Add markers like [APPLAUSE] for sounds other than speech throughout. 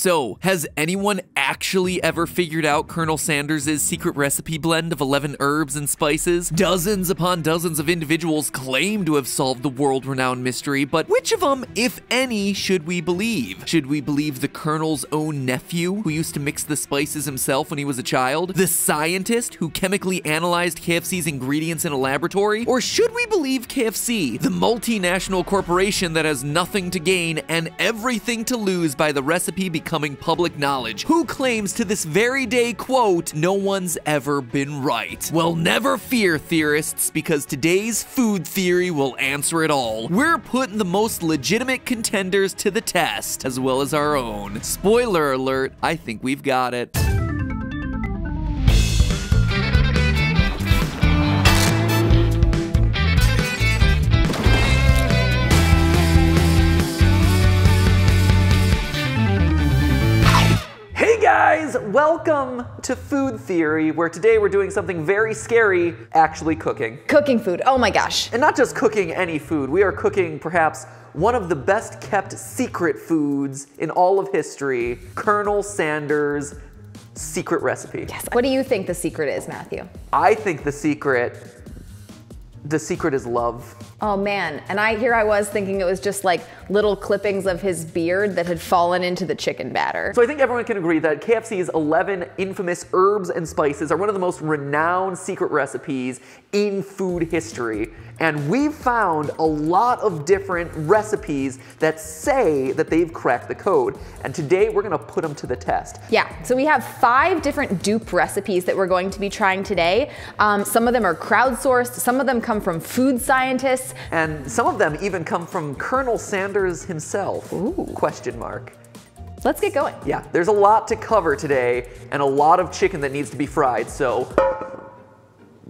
So, has anyone actually ever figured out Colonel Sanders' secret recipe blend of 11 herbs and spices? Dozens upon dozens of individuals claim to have solved the world renowned mystery, but which of them, if any, should we believe? Should we believe the Colonel's own nephew, who used to mix the spices himself when he was a child? The scientist who chemically analyzed KFC's ingredients in a laboratory? Or should we believe KFC, the multinational corporation that has nothing to gain and everything to lose by the recipe becoming public knowledge, who claims to this very day, quote, no one's ever been right? Well, never fear, theorists, because today's food theory will answer it all. We're putting the most legitimate contenders to the test, as well as our own. Spoiler alert, I think we've got it. Welcome to Food Theory, where today we're doing something very scary, actually cooking. Cooking food. Oh my gosh. And not just cooking any food, we are cooking perhaps one of the best kept secret foods in all of history Colonel Sanders' secret recipe. Yes. What do you think the secret is, Matthew? I think the secret. The secret is love. Oh man. And I here I was thinking it was just like little clippings of his beard that had fallen into the chicken batter. So I think everyone can agree that KFC's 11 infamous herbs and spices are one of the most renowned secret recipes in food history. And we've found a lot of different recipes that say that they've cracked the code. And today we're gonna put them to the test. Yeah, so we have five different dupe recipes that we're going to be trying today. Um, some of them are crowdsourced, some of them come from food scientists. And some of them even come from Colonel Sanders himself. Ooh. Question mark. Let's get going. Yeah, there's a lot to cover today and a lot of chicken that needs to be fried, so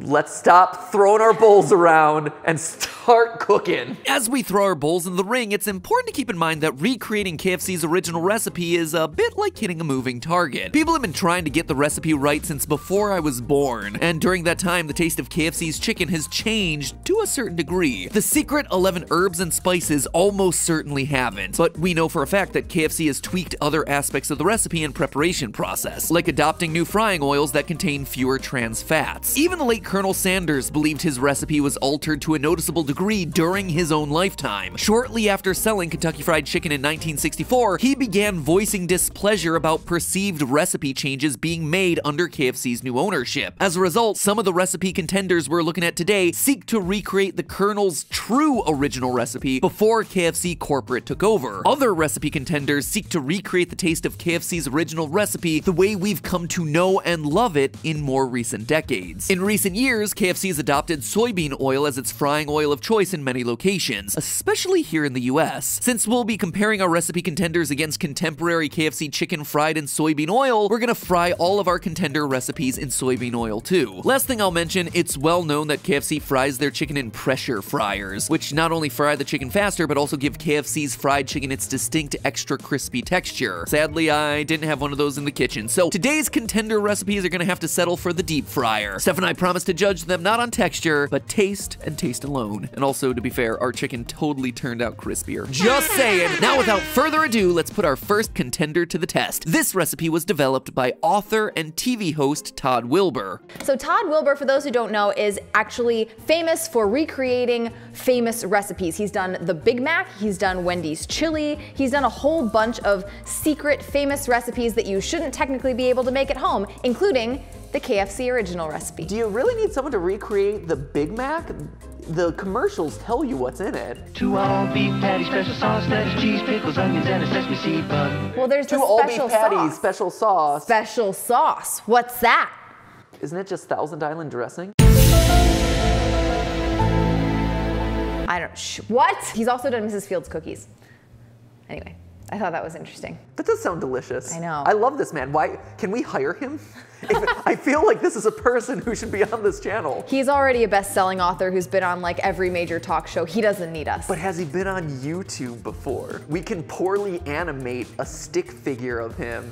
let's stop throwing our bowls around and start cooking. As we throw our bowls in the ring, it's important to keep in mind that recreating KFC's original recipe is a bit like hitting a moving target. People have been trying to get the recipe right since before I was born, and during that time, the taste of KFC's chicken has changed to a certain degree. The secret 11 herbs and spices almost certainly haven't, but we know for a fact that KFC has tweaked other aspects of the recipe and preparation process, like adopting new frying oils that contain fewer trans fats. Even the late Colonel Sanders believed his recipe was altered to a noticeable degree during his own lifetime. Shortly after selling Kentucky Fried Chicken in 1964, he began voicing displeasure about perceived recipe changes being made under KFC's new ownership. As a result, some of the recipe contenders we're looking at today seek to recreate the Colonel's true original recipe before KFC corporate took over. Other recipe contenders seek to recreate the taste of KFC's original recipe the way we've come to know and love it in more recent decades. In recent years, KFC has adopted soybean oil as its frying oil of choice in many locations, especially here in the US. Since we'll be comparing our recipe contenders against contemporary KFC chicken fried in soybean oil, we're gonna fry all of our contender recipes in soybean oil too. Last thing I'll mention, it's well known that KFC fries their chicken in pressure fryers, which not only fry the chicken faster, but also give KFC's fried chicken its distinct extra crispy texture. Sadly, I didn't have one of those in the kitchen, so today's contender recipes are gonna have to settle for the deep fryer. Steph and I promise to judge them not on texture, but taste and taste alone. And also, to be fair, our chicken totally turned out crispier. [LAUGHS] Just saying. Now, without further ado, let's put our first contender to the test. This recipe was developed by author and TV host Todd Wilbur. So Todd Wilbur, for those who don't know, is actually famous for recreating famous recipes. He's done the Big Mac, he's done Wendy's chili, he's done a whole bunch of secret famous recipes that you shouldn't technically be able to make at home, including the KFC original recipe. Do you really need someone to recreate the Big Mac? The commercials tell you what's in it. Two all beef patties, special sauce, lettuce, cheese, pickles, onions, and a sesame seed bun. Well, there's Two the all beef patties, sauce. special sauce. Special sauce. What's that? Isn't it just Thousand Island dressing? I don't. Sh- what? He's also done Mrs. Fields cookies. Anyway, I thought that was interesting. That does sound delicious. I know. I love this man. Why can we hire him? If- I feel like this is a person who should be on this channel. He's already a best-selling author who's been on like every major talk show. He doesn't need us. But has he been on YouTube before? We can poorly animate a stick figure of him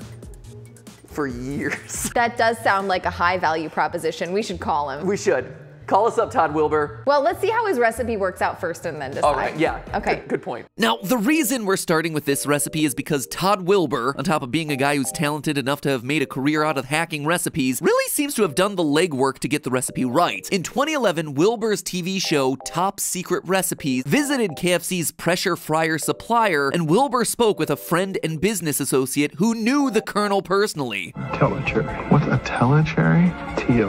for years. that does sound like a high value proposition. We should call him. We should. Call us up, Todd Wilbur. Well, let's see how his recipe works out first and then decide. All right, yeah. Okay. Good, good point. Now, the reason we're starting with this recipe is because Todd Wilbur, on top of being a guy who's talented enough to have made a career out of hacking recipes, really seems to have done the legwork to get the recipe right. In 2011, Wilbur's TV show Top Secret Recipes visited KFC's pressure fryer supplier, and Wilbur spoke with a friend and business associate who knew the Colonel personally. Tellicherry. What's a tellicherry? T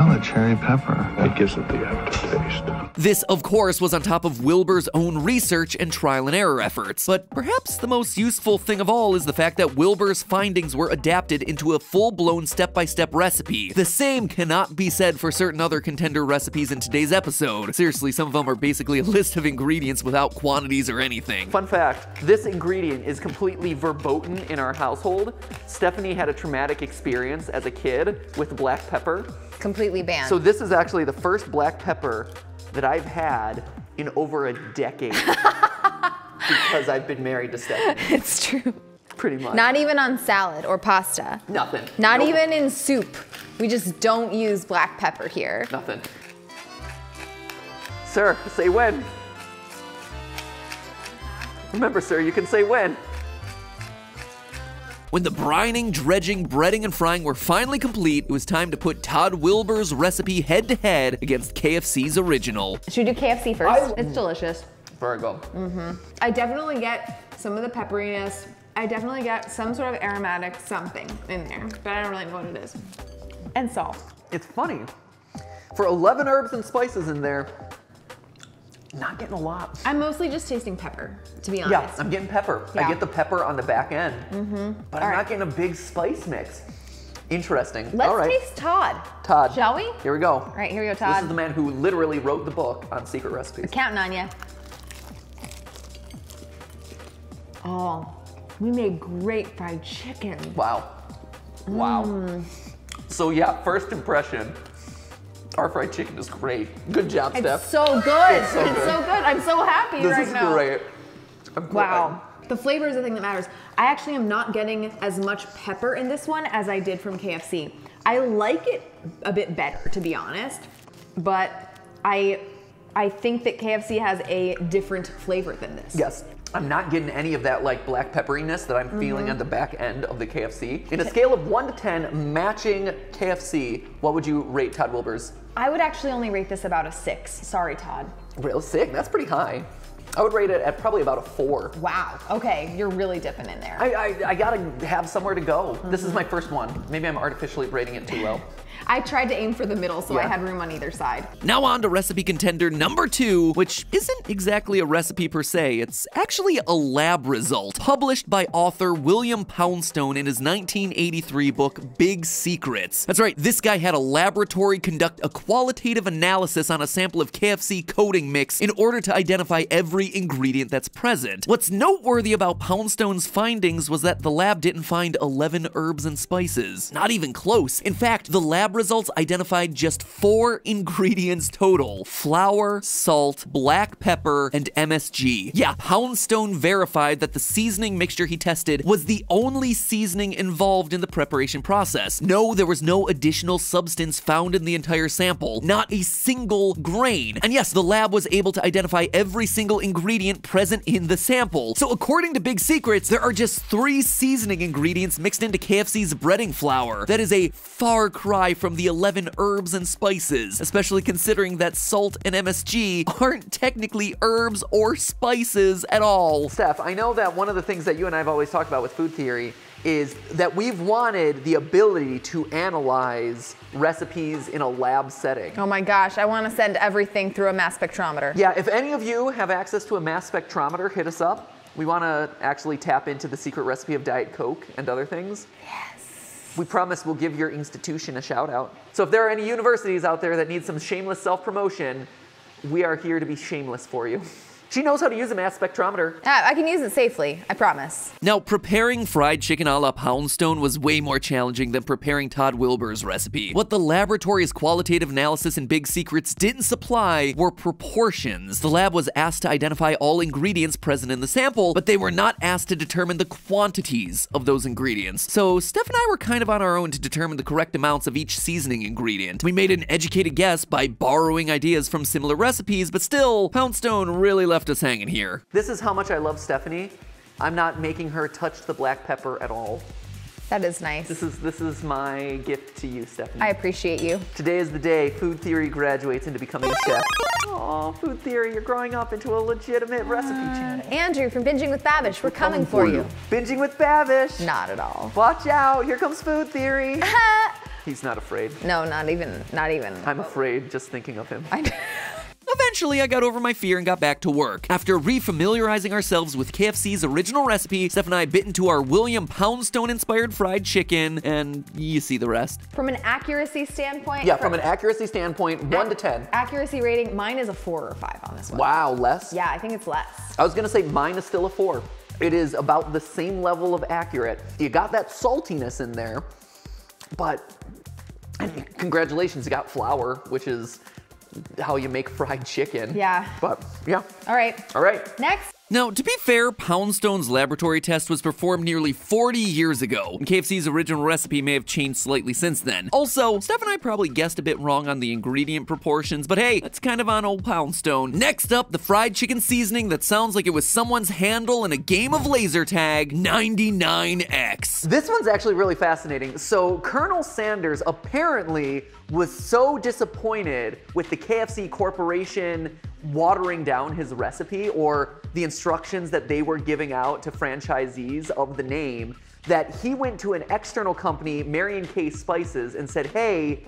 L C G R I. Tellicherry pepper. It gives it the aftertaste. This, of course, was on top of Wilbur's own research and trial and error efforts. But perhaps the most useful thing of all is the fact that Wilbur's findings were adapted into a full blown step by step recipe. The same cannot be said for certain other contender recipes in today's episode. Seriously, some of them are basically a list of ingredients without quantities or anything. Fun fact this ingredient is completely verboten in our household. Stephanie had a traumatic experience as a kid with black pepper. Completely banned. So, this is actually the first black pepper that I've had in over a decade [LAUGHS] because I've been married to Stephanie, it's true. pretty much. Not even on salad or pasta. Nothing. Not Nope. even in soup. We just don't use black pepper here. Nothing. Sir, say when. Remember, sir, you can say when. When the brining, dredging, breading, and frying were finally complete, it was time to put Todd Wilbur's recipe head to head against KFC's original. Should we do KFC first? it's delicious. Virgo. Mm-hmm. I definitely get some of the pepperiness. I definitely get some sort of aromatic something in there, but I don't really know what it is. And salt. It's funny. For 11 herbs and spices in there, not getting a lot. I'm mostly just tasting pepper, to be honest. Yeah. I'm getting pepper. I get the pepper on the back end, mm-hmm. but I'm All not getting a big spice mix. Interesting. Let's All right, taste Todd. Todd. Shall we? Here we go. All right, here we go, Todd. This is the man who literally wrote the book on secret recipes. Counting on you. Oh, we made great fried chicken. Wow. Wow. Mm. So yeah, first impression. Our fried chicken is great. Good job, Steph. It's Steph. so good. It's so good. I'm so happy this right is now. great. I'm. Wow. The flavor is the thing that matters. I actually am not getting as much pepper in this one as I did from KFC. I like it a bit better, to be honest, but I I think that KFC has a different flavor than this. Yes. I'm not getting any of that like black pepperiness that I'm feeling Mm-hmm. on the back end of the KFC. In a scale of 1 to 10, matching KFC, what would you rate Todd Wilbur's? I would actually only rate this about a six. Sorry, Todd. Real sick. That's pretty high. I would rate it at probably about a 4. Wow. Okay, you're really dipping in there. I, I, I gotta have somewhere to go. This Mm-hmm. is my first one. Maybe I'm artificially rating it too low. I tried to aim for the middle, so I had room on either side. Now on to recipe contender number two, which isn't exactly a recipe per se, it's actually a lab result, published by author William Poundstone in his 1983 book Big Secrets. That's right, this guy had a laboratory conduct a qualitative analysis on a sample of KFC coating mix in order to identify every ingredient that's present. What's noteworthy about Poundstone's findings was that the lab didn't find 11 herbs and spices. Not even close. In fact, the lab results identified just four [LAUGHS] ingredients total flour, salt, black pepper, and MSG. Yeah, Poundstone verified that the seasoning mixture he tested was the only seasoning involved in the preparation process. No, there was no additional substance found in the entire sample, not a single grain. And yes, the lab was able to identify every single ingredient present in the sample. So, according to Big Secrets, there are just three seasoning ingredients mixed into KFC's breading flour. That is a far cry from the 11 herbs and spices, especially considering that salt and MSG aren't technically herbs or spices at all. Steph, I know that one of the things that you and I have always talked about with food theory is that we've wanted the ability to analyze recipes in a lab setting. Oh my gosh, I want to send everything through a mass spectrometer. Yeah, if any of you have access to a mass spectrometer, hit us up. We want to actually tap into the secret recipe of Diet Coke and other things. Yes. We promise we'll give your institution a shout out. So if there are any universities out there that need some shameless self promotion, we are here to be shameless for you. [LAUGHS] She knows how to use a mass spectrometer. Uh, I can use it safely, I promise. Now, preparing fried chicken a la Poundstone was way more challenging than preparing Todd Wilbur's recipe. What the laboratory's qualitative analysis and big secrets didn't supply were proportions. The lab was asked to identify all ingredients present in the sample, but they were not asked to determine the quantities of those ingredients. So, Steph and I were kind of on our own to determine the correct amounts of each seasoning ingredient. We made an educated guess by borrowing ideas from similar recipes, but still, Poundstone really left us hanging here. This is how much I love Stephanie. I'm not making her touch the black pepper at all. That is nice. This is this is my gift to you, Stephanie. I appreciate you. Today is the day food theory graduates into becoming a chef. Oh, food theory, you're growing up into a legitimate ah. recipe channel. Andrew from Binging with Babish, we're coming for you. Binging with Babish. Not at all. Watch out, here comes food theory. [LAUGHS] He's not afraid. No, not even, not even. I'm afraid just thinking of him. I, Eventually, I got over my fear and got back to work. After refamiliarizing ourselves with KFC's original recipe, Steph and I bit into our William Poundstone inspired fried chicken, and you see the rest. from an accuracy standpoint. Yeah, from an accuracy standpoint, 1 to 10. Accuracy rating, mine is a four or five on this one. Wow, less? Yeah, I think it's less. I was gonna say mine is still a 4. It is about the same level of accurate. You got that saltiness in there, but [CLEARS THROAT] congratulations, you got flour, which is how you make fried chicken. Yeah. But yeah. All right. All right. Next. Now, to be fair, Poundstone's laboratory test was performed nearly 40 years ago, and KFC's original recipe may have changed slightly since then. Also, Steph and I probably guessed a bit wrong on the ingredient proportions, but hey, that's kind of on old Poundstone. Next up, the fried chicken seasoning that sounds like it was someone's handle in a game of laser tag 99X. This one's actually really fascinating. So, Colonel Sanders apparently was so disappointed with the KFC Corporation watering down his recipe or the instructions that they were giving out to franchisees of the name that he went to an external company, Marion-Kay Spices, and said, Hey,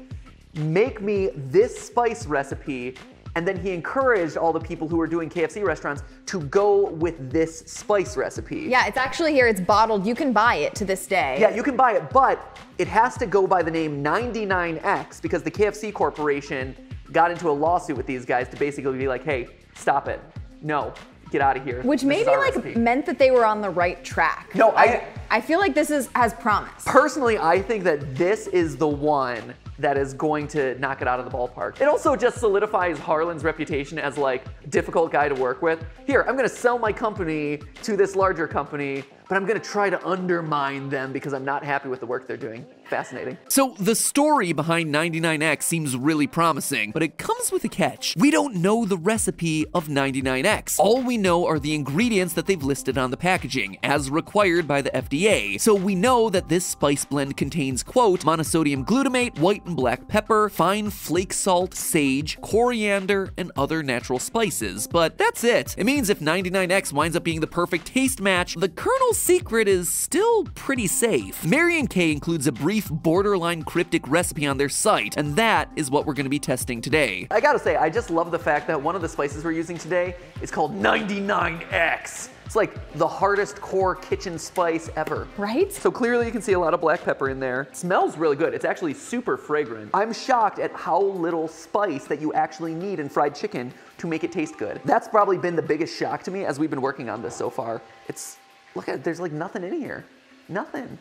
make me this spice recipe. And then he encouraged all the people who were doing KFC restaurants to go with this spice recipe. Yeah, it's actually here. It's bottled. You can buy it to this day. Yeah, you can buy it, but it has to go by the name 99X because the KFC Corporation got into a lawsuit with these guys to basically be like, hey, stop it. No, get out of here. Which This is maybe like recipe." meant that they were on the right track. No, I- I feel like this is has promise. Personally, I think that this is the one that is going to knock it out of the ballpark. It also just solidifies Harlan's reputation as like difficult guy to work with. Here, I'm gonna sell my company to this larger company, but I'm gonna try to undermine them because I'm not happy with the work they're doing. Fascinating. So, the story behind 99X seems really promising, but it comes with a catch. We don't know the recipe of 99X. All we know are the ingredients that they've listed on the packaging, as required by the FDA. So, we know that this spice blend contains, quote, monosodium glutamate, white and black pepper, fine flake salt, sage, coriander, and other natural spices. But that's it. It means if 99X winds up being the perfect taste match, the Colonel's secret is still pretty safe. Marion-Kay includes a brief, borderline cryptic recipe on their site, and that is what we're going to be testing today. I gotta say, I just love the fact that one of the spices we're using today is called 99X. It's like the hardest core kitchen spice ever. Right? So clearly you can see a lot of black pepper in there. It smells really good. It's actually super fragrant. I'm shocked at how little spice that you actually need in fried chicken to make it taste good. That's probably been the biggest shock to me as we've been working on this so far. It's, look at it, there's like nothing in here. Nothing.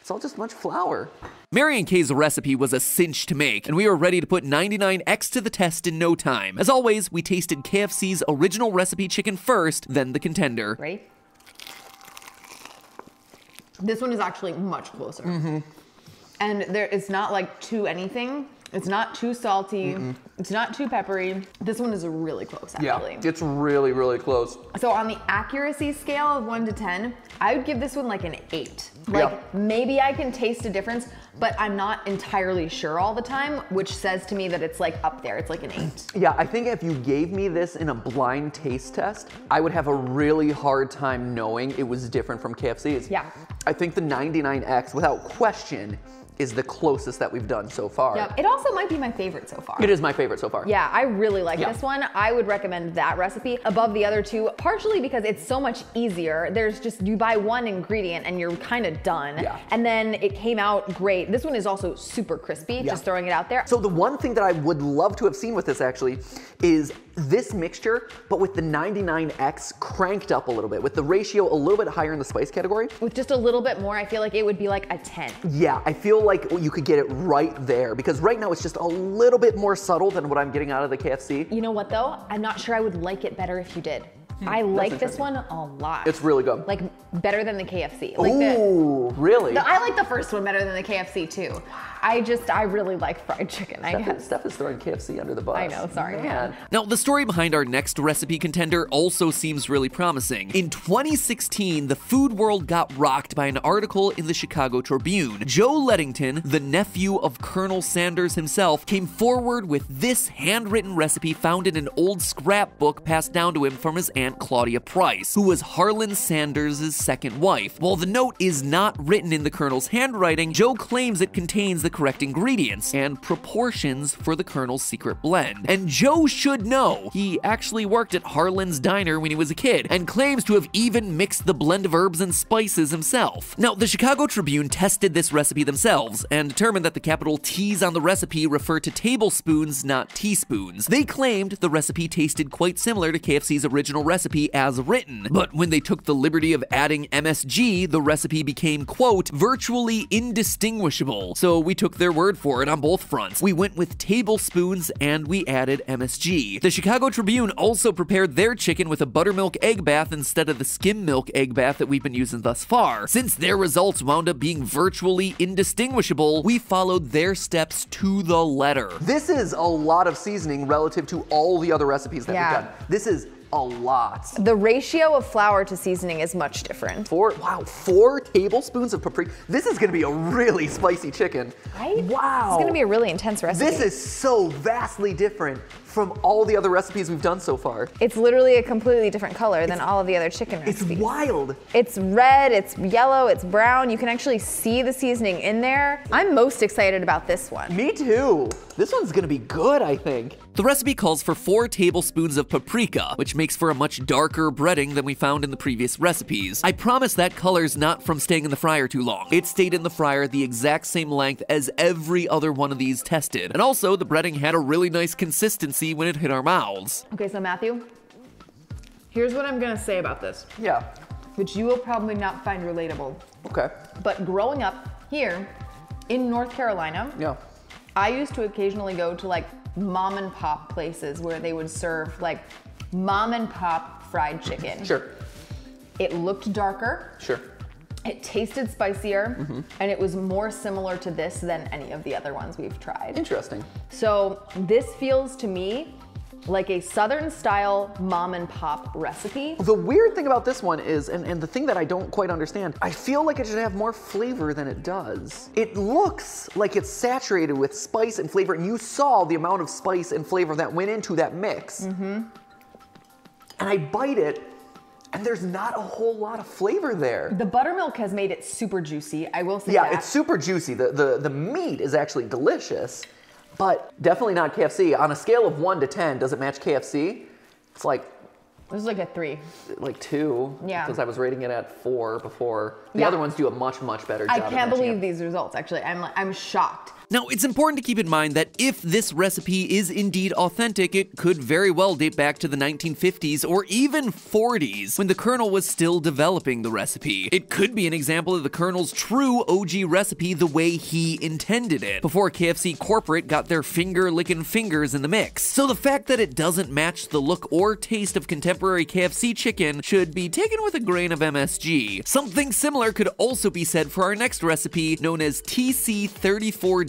It's all just much flour. Marion-Kay's recipe was a cinch to make, and we were ready to put 99X to the test in no time. As always, we tasted KFC's original recipe chicken first, then the contender. Ready? This one is actually much closer. Mm-hmm. And there, it's not like too anything. It's not too salty. It's not too peppery. This one is really close, actually. it's really, really close. So on the accuracy scale of one to 10, I would give this one like an eight. Like Yeah. maybe I can taste a difference, but I'm not entirely sure all the time, which says to me that it's like up there. It's like an eight. Yeah, I think if you gave me this in a blind taste test, I would have a really hard time knowing it was different from KFC's. Yeah. I think the 99X, without question, is the closest that we've done so far. Yep. It also might be my favorite so far. It is my favorite so far. Yeah, I really like Yeah. this one. I would recommend that recipe above the other two, partially because it's so much easier. There's just, you buy one ingredient and you're kind of done. Yeah. And then it came out great. This one is also super crispy, Yeah. just throwing it out there. So the one thing that I would love to have seen with this actually is this mixture, but with the 99X cranked up a little bit, with the ratio a little bit higher in the spice category. With just a little bit more, I feel like it would be like a 10. Yeah, I feel like you could get it right there because right now it's just a little bit more subtle than what I'm getting out of the KFC. You know what though? I'm not sure I would like it better if you did. I like this one a lot. Hmm, It's really good. like better than the KFC. Like the, Ooh, really? the- I like the first one better than the KFC too. I just I really like fried chicken. I Steph, guess. Steph is throwing KFC under the bus. I know, sorry, man. Now, the story behind our next recipe contender also seems really promising. In 2016, the food world got rocked by an article in the Chicago Tribune. Joe Ledington, the nephew of Colonel Sanders himself, came forward with this handwritten recipe found in an old scrapbook passed down to him from his aunt Claudia Price, who was Harlan Sanders' second wife. While the note is not written in the Colonel's handwriting, Joe claims it contains the correct ingredients and proportions for the Colonel's secret blend. And Joe should know. He actually worked at Harlan's Diner when he was a kid and claims to have even mixed the blend of herbs and spices himself. Now, the Chicago Tribune tested this recipe themselves and determined that the capital T's on the recipe refer to tablespoons, not teaspoons. They claimed the recipe tasted quite similar to KFC's original recipe as written, but when they took the liberty of adding MSG, the recipe became, quote, virtually indistinguishable. So we took their word for it on both fronts. We went with tablespoons and we added MSG. The Chicago Tribune also prepared their chicken with a buttermilk egg bath instead of the skim milk egg bath that we've been using thus far. Since their results wound up being virtually indistinguishable, we followed their steps to the letter. This is a lot of seasoning relative to all the other recipes that Yeah. we've done. This is a lot. The ratio of flour to seasoning is much different. Four, wow, four tablespoons of paprika. This is gonna be a really spicy chicken. Right? Wow. It's gonna be a really intense recipe. This is so vastly different from all the other recipes we've done so far. It's literally a completely different color than all of the other chicken recipes. It's wild. It's red, it's yellow, it's brown. You can actually see the seasoning in there. I'm most excited about this one. Me too. This one's gonna be good, I think. The recipe calls for 4 tablespoons of paprika, which makes for a much darker breading than we found in the previous recipes. I promise that color's not from staying in the fryer too long. It stayed in the fryer the exact same length as every other one of these tested. And also, the breading had a really nice consistency when it hit our mouths. Okay, so Matthew, here's what I'm gonna say about this, Yeah. which you will probably not find relatable. Okay. But growing up here in North Carolina, Yeah. I used to occasionally go to like mom and pop places where they would serve like mom and pop fried chicken. Sure. It looked darker, Sure. It tasted spicier, Mm-hmm. and it was more similar to this than any of the other ones we've tried. Interesting. So this feels to me like a southern style mom and pop recipe. The weird thing about this one is, and, and the thing that I don't quite understand, I feel like it should have more flavor than it does. It looks like it's saturated with spice and flavor, and you saw the amount of spice and flavor that went into that mix. Mm-hmm. And I bite it, and there's not a whole lot of flavor there. The buttermilk has made it super juicy. I will say Yeah, that. it's super juicy. The, the the meat is actually delicious, but definitely not KFC. On a scale of one to ten, does it match KFC? It's like This is like a three. like two. Yeah. Because I was rating it at four before. The Yeah. other ones do a much much better job. I can't believe it. these results. Actually, I'm I'm shocked. Now, it's important to keep in mind that if this recipe is indeed authentic, it could very well date back to the 1950s or even 40s when the Colonel was still developing the recipe. It could be an example of the Colonel's true OG recipe the way he intended it, before KFC corporate got their finger licking fingers in the mix. So the fact that it doesn't match the look or taste of contemporary KFC chicken should be taken with a grain of MSG. Something similar could also be said for our next recipe, known as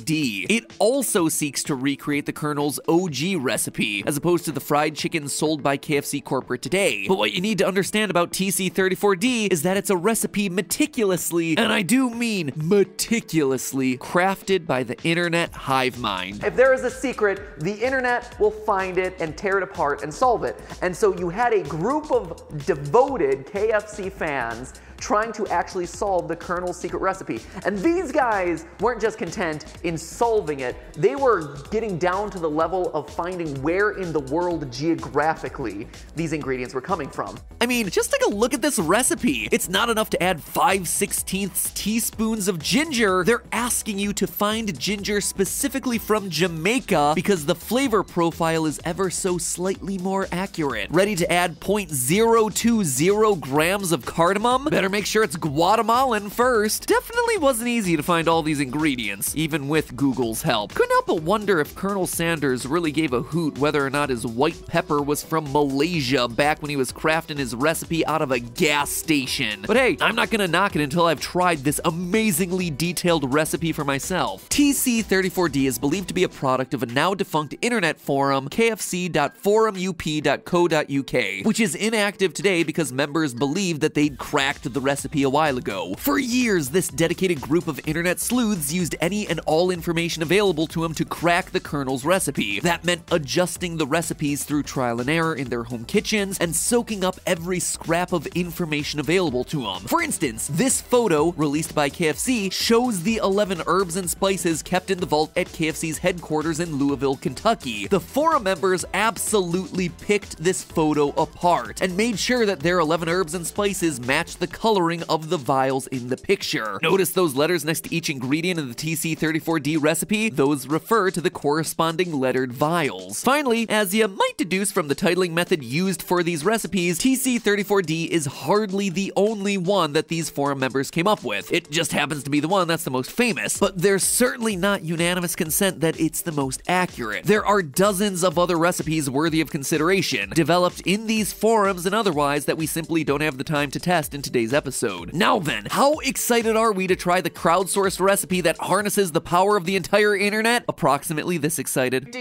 TC34D. It also seeks to recreate the Colonel's OG recipe, as opposed to the fried chicken sold by KFC corporate today. But what you need to understand about TC34D is that it's a recipe meticulously, and I do mean meticulously, crafted by the internet hive mind. If there is a secret, the internet will find it and tear it apart and solve it. And so you had a group of devoted KFC fans trying to actually solve the Colonel's secret recipe. And these guys weren't just content in solving it, they were getting down to the level of finding where in the world geographically these ingredients were coming from. I mean, just take a look at this recipe. It's not enough to add 5 sixteenths teaspoons of ginger. They're asking you to find ginger specifically from Jamaica because the flavor profile is ever so slightly more accurate. Ready to add 0.020 grams of cardamom? Better make sure it's Guatemalan first. Definitely wasn't easy to find all these ingredients, even with Google's help. Couldn't help but wonder if Colonel Sanders really gave a hoot whether or not his white pepper was from Malaysia back when he was crafting his recipe out of a gas station. But hey, I'm not gonna knock it until I've tried this amazingly detailed recipe for myself. TC34D is believed to be a product of a now defunct internet forum, kfc.forumup.co.uk, which is inactive today because members believe that they'd cracked the recipe a while ago. For years, this dedicated group of internet sleuths used any and all information available to them to crack the Colonel's recipe. That meant adjusting the recipes through trial and error in their home kitchens and soaking up every scrap of information available to them. For instance, this photo, released by KFC, shows the 11 herbs and spices kept in the vault at KFC's headquarters in Louisville, Kentucky. The forum members absolutely picked this photo apart and made sure that their 11 herbs and spices matched the coloring of the vials in the picture. Notice those letters next to each ingredient in the TC34D recipe? Those refer to the corresponding lettered vials. Finally, as you might deduce from the titling method used for these recipes, TC34D is hardly the only one that these forum members came up with. It just happens to be the one that's the most famous, but there's certainly not unanimous consent that it's the most accurate. There are dozens of other recipes worthy of consideration, developed in these forums and otherwise that we simply don't have the time to test in today's episode. Now then, how excited are we to try the crowdsourced recipe that harnesses the power of the entire internet? Approximately this excited.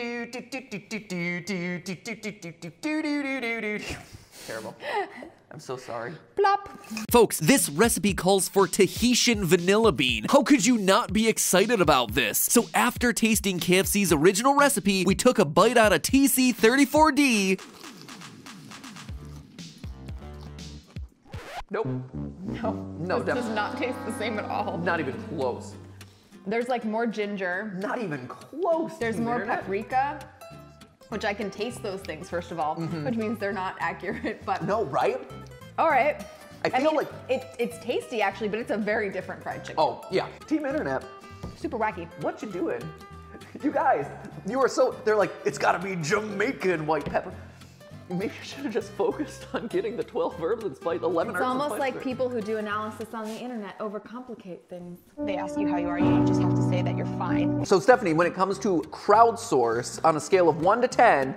Terrible. I'm so sorry. Plop. Folks, this recipe calls for Tahitian vanilla bean. How could you not be excited about this? So after tasting KFC's original recipe, we took a bite out of TC34D Nope. No, No, this does not taste the same at all. not even close. There's like more ginger. Not even close. There's more Internet. paprika, which I can taste those things first of all, mm-hmm. which means they're not accurate. But No, right? all right. I feel mean, like- it, it's tasty actually, but it's a very different fried chicken. Oh, yeah. Team Internet, Super wacky. what you doing? You guys, you are so, they're like, it's gotta be Jamaican white pepper. Maybe I should have just focused on getting the 12 herbs and spice, 11 It's herbs and almost spice like there. people who do analysis on the internet overcomplicate things. They ask you how you are, you just have to say that you're fine. So Stephanie, when it comes to crowdsource on a scale of one to 10,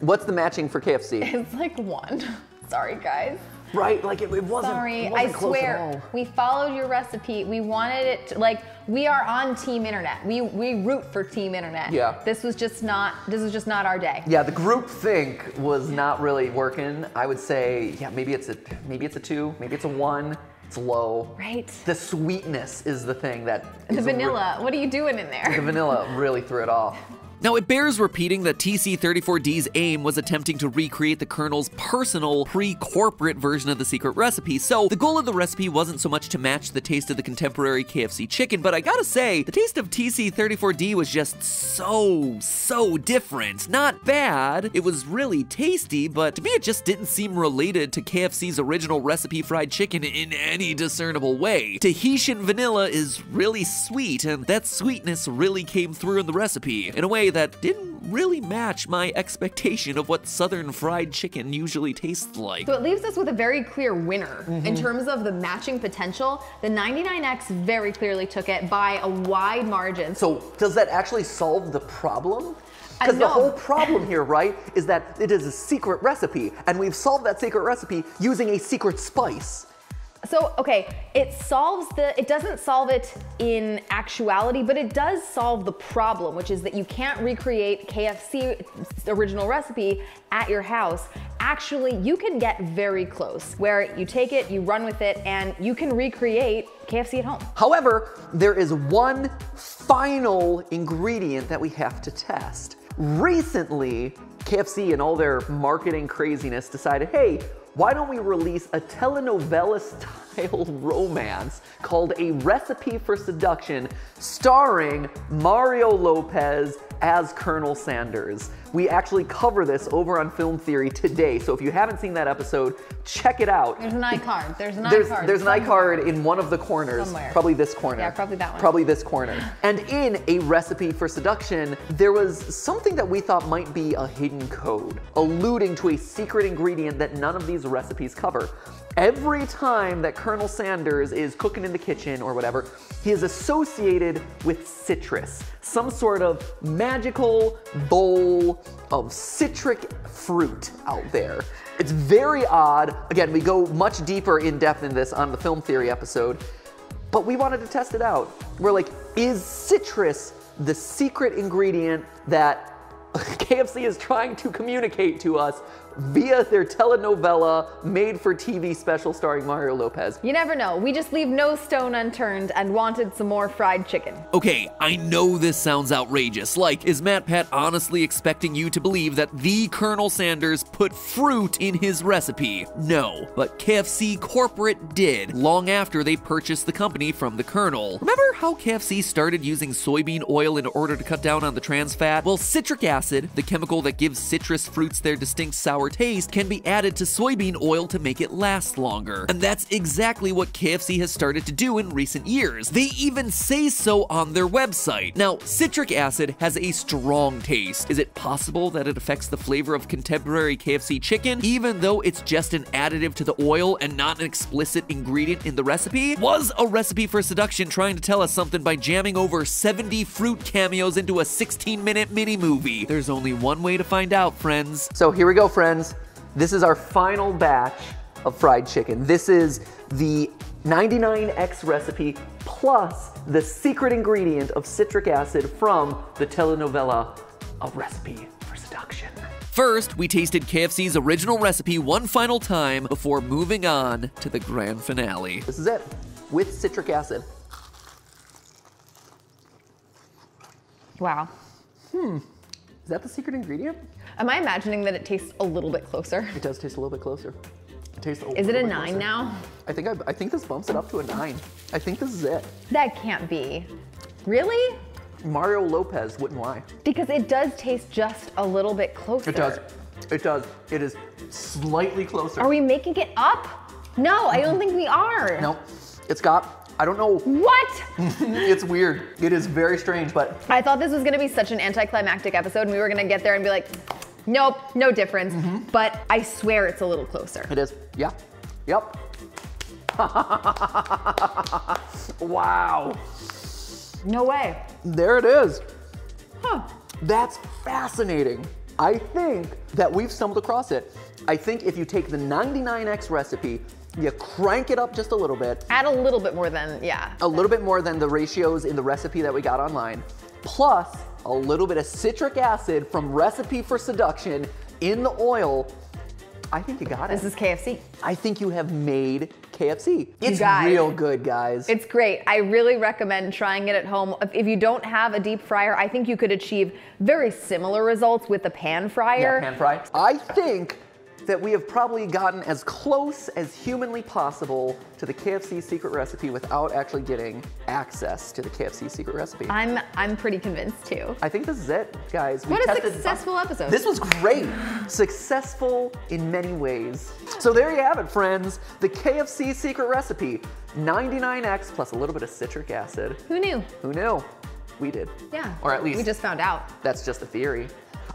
what's the matching for KFC? It's like one. [LAUGHS] Sorry, guys. Right? Like it, it wasn't, Sorry, it I wasn't at swear. We followed your recipe. We wanted it to, like we are on Team Internet. We we root for Team Internet. Yeah. This was just not this was just not our day. Yeah, the group think was not really working. I would say, yeah, maybe it's a maybe it's a two, maybe it's a one. It's low. Right. The sweetness is the thing that The vanilla. what are you doing in there? the vanilla really threw it off. Now, it bears repeating that TC34D's aim was attempting to recreate the Colonel's personal, pre corporate version of the secret recipe, so the goal of the recipe wasn't so much to match the taste of the contemporary KFC chicken, but I gotta say, the taste of TC34D was just so, so different. Not bad, it was really tasty, but to me, it just didn't seem related to KFC's original recipe fried chicken in any discernible way. Tahitian vanilla is really sweet, and that sweetness really came through in the recipe in a way that didn't really match my expectation of what southern fried chicken usually tastes like. So it leaves us with a very clear winner in Mm-hmm. terms of the matching potential. The 99X very clearly took it by a wide margin. So does that actually solve the problem? Because the whole problem [LAUGHS] here, right, is that it is a secret recipe, and we've solved that secret recipe using a secret spice. So, okay, it solves the, it doesn't solve it in actuality, but it does solve the problem, which is that you can't recreate KFC original recipe at your house. Actually, you can get very close, where you take it, you run with it, and you can recreate KFC at home. However, there is one final ingredient that we have to test. Recently, KFC and all their marketing craziness decided, hey, why don't we release a telenovela [LAUGHS] romance called A Recipe for Seduction starring Mario Lopez as Colonel Sanders. We actually cover this over on Film Theory today, so if you haven't seen that episode, check it out. There's an iCard. There's an There's, iCard. there's an somewhere. iCard in one of the corners. Somewhere. Probably this corner. Yeah, probably that one. Probably this corner. and in A Recipe for Seduction, there was something that we thought might be a hidden code, alluding to a secret ingredient that none of these recipes cover. Every time that Colonel Sanders is cooking in the kitchen or whatever, he is associated with citrus, some sort of magical bowl of citric fruit out there. It's very odd. Again, we go much deeper in depth in this on the film theory episode, but we wanted to test it out. We're like, is citrus the secret ingredient that [LAUGHS] KFC is trying to communicate to us via their telenovela made for TV special starring Mario Lopez? You never know. We just leave no stone unturned and wanted some more fried chicken. Okay, I know this sounds outrageous. Like, is MatPat honestly expecting you to believe that the Colonel Sanders put fruit in his recipe? No, but KFC corporate did, long after they purchased the company from the Colonel. Remember how KFC started using soybean oil in order to cut down on the trans fat? Well, citric acid, the chemical that gives citrus fruits their distinct sour taste, can be added to soybean oil to make it last longer. And that's exactly what KFC has started to do in recent years. They even say so on their website. Now, citric acid has a strong taste. Is it possible that it affects the flavor of contemporary KFC chicken, even though it's just an additive to the oil and not an explicit ingredient in the recipe? Was a recipe for seduction trying to tell us something by jamming over 70 fruit cameos into a 16 minute mini movie? There's only one way to find out, friends. So here we go, friends. This is our final batch of fried chicken. This is the 99X recipe plus the secret ingredient of citric acid from the telenovela A Recipe for Seduction. First, we tasted KFC's original recipe one final time before moving on to the grand finale. This is it, with citric acid. Wow. Hmm. Is that the secret ingredient? Am I imagining that it tastes a little bit closer? It does taste a little bit closer. It tastes a Is it a nine closer. now? I think I, I think this bumps it up to a nine. I think this is it. That can't be. Really? Mario Lopez wouldn't lie. Because it does taste just a little bit closer. It does. It does. It is slightly closer. Are we making it up? No, I don't think we are. No, it's got. I don't know. What? [LAUGHS] it's weird. It is very strange, but I thought this was gonna be such an anticlimactic episode and we were gonna get there and be like, nope, no difference. Mm-hmm. But I swear it's a little closer. it is. Yeah. Yep. [LAUGHS] wow. No way. There it is. Huh. That's fascinating. I think that we've stumbled across it. I think if you take the 99X recipe, you crank it up just a little bit, Add a little bit more than, yeah. a little bit more than the ratios in the recipe that we got online, plus a little bit of citric acid from Recipe for Seduction in the oil, I think you got it. This is KFC. I think you have made KFC. It's real good, guys. It's great. I really recommend trying it at home. If- If you don't have a deep fryer, I think you could achieve very similar results with a pan fryer. Yeah, pan fry. I think that we have probably gotten as close as humanly possible to the KFC secret recipe without actually getting access to the KFC secret recipe. I'm I'm pretty convinced too. I think this is it, guys. We What a successful episode. This was great. Successful in many ways. So there you have it, friends. The KFC secret recipe 99X plus a little bit of citric acid. Who knew? Who knew? We did. Yeah. Or at least we just found out. that's just a theory.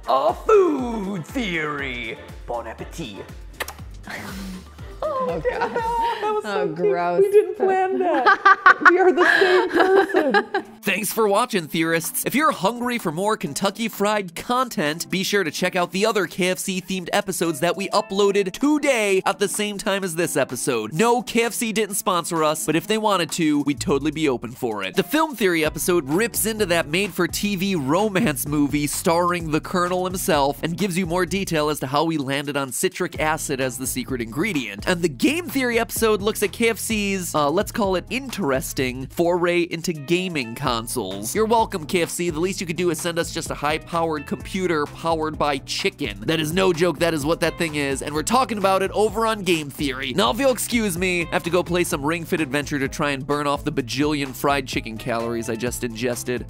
A food theory. Bon appetit. [LAUGHS] Oh [LAUGHS] god. That was Oh, cute. gross. We didn't plan that. [LAUGHS] we are the same person. Thanks for watching, theorists. If you're hungry for more Kentucky Fried content, be sure to check out the other KFC themed episodes that we uploaded today at the same time as this episode. No, KFC didn't sponsor us, but if they wanted to, we'd totally be open for it. The film theory episode rips into that made for TV romance movie starring the Colonel himself and gives you more detail as to how we landed on citric acid as the secret ingredient. And the game theory episode looks at KFC's, uh, let's call it interesting, foray into gaming consoles. You're welcome, KFC. The least you could do is send us just a high-powered computer powered by chicken. That is no joke, that is what that thing is, and we're talking about it over on Game Theory. Now, if you'll excuse me, I have to go play some Ring Fit Adventure to try and burn off the bajillion fried chicken calories I just ingested.